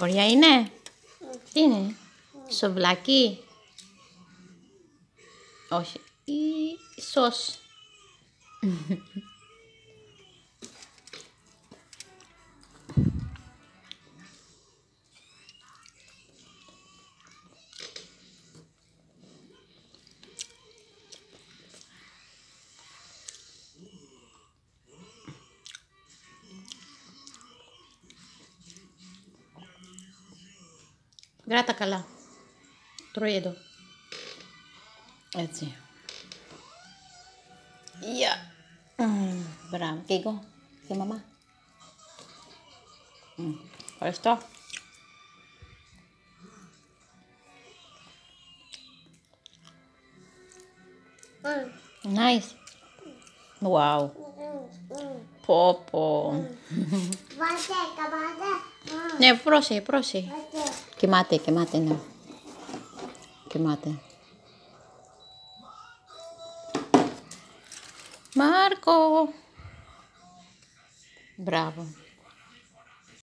Ωραία είναι; Τι είναι; Σοβλάκι. Όχι. Ή σως. Γράτα καλά. Τρώει εδώ. Έτσι. Γεια. Μπράβο. Και εγώ. Και μαμά. Ευχαριστώ. Nice. Wow. Πω πω. Βάτε, καβάτε. Ναι, πρόσεχε, πρόσεχε. Chiamate, chiamate, no. Chiamate. Marco! Bravo.